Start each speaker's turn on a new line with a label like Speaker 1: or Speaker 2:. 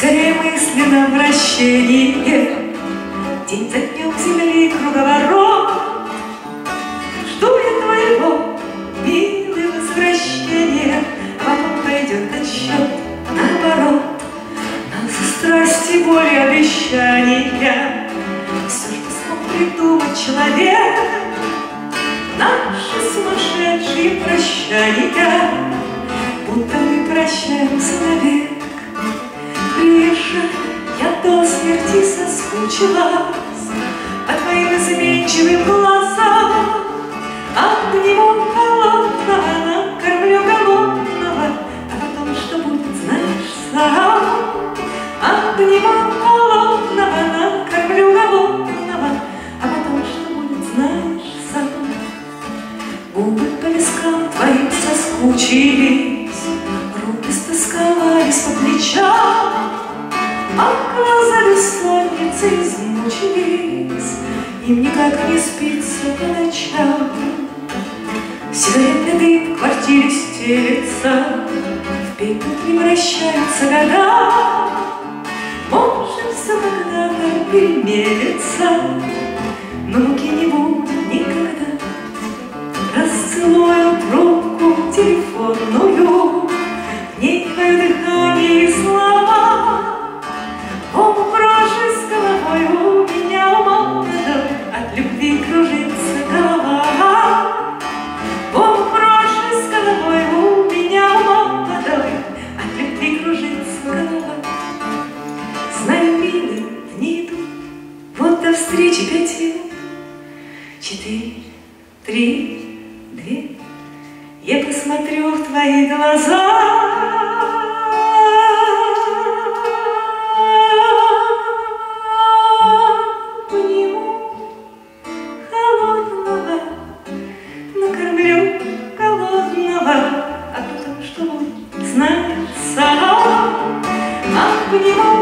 Speaker 1: Скорее мысленно вращение, День за днем земли круговорот. Жду я твоего, милый, возвращения, потом пойдет отсчет наоборот. Нас страсти, боли, обещания, Все, что смог придумать человек, Наши сумасшедшие прощания, Будто мы прощаемся навек. Лиша, я до смерти соскучилась По твоим изменчивым глазам. Обниму холодного, накормлю голодного, А потом что будет, знаешь сам. Обниму холодного, накормлю голодного, А потом что будет, знаешь сам. Губы по вискам твоим соскучились, Руки стосковались по плечам, Глаза бессонницы измучились, Им никак не спится по ночам. Сигаретный дым в квартире стелется, В пепел превращаются года. Может, все когда-то перемелется, Но муки не будет никогда. Расцелую трубку телефонную, Четыре, три, две, я посмотрю в твои глаза. Обниму